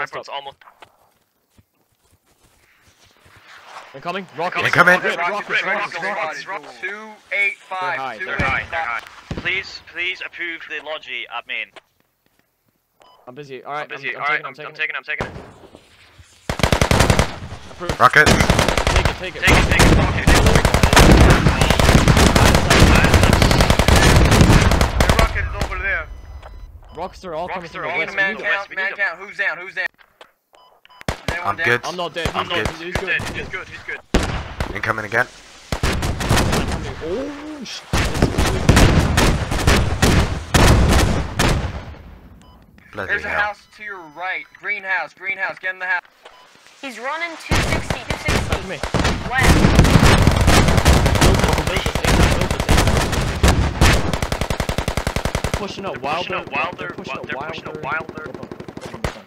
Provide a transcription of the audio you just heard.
Frankfurt's almost. Incoming. Rocket. Incoming. Rocket, rocket, rocket, rocket, rocket. rocket. Two eight They're high, five. Two they're eight They're they're high. Please, please approve the logi at main. I'm busy. Alright, I'm busy. I'm, Alright, I'm, I'm, taking, I'm it. taking it, I'm taking it. Approved. Rocket. Take it, take it. Take it, take it, okay, take it. The rocket is over there. Rockets are all coming Rockets from the west. Man need the them. west, count, man need 'em. count. Who's down? Who's down? Is anyone I'm good. I'm not dead. I'm not. good. He's He's good. he's good, he's good. Incoming again. Oh, shit. Bloody There's a house to your right. Greenhouse. Greenhouse. Get in the house. He's running 260, 260. That's me. West. Pushing up They're wilder. pushing up Wilder, They're pushing Wi- up they're pushing up wilder. Wilder.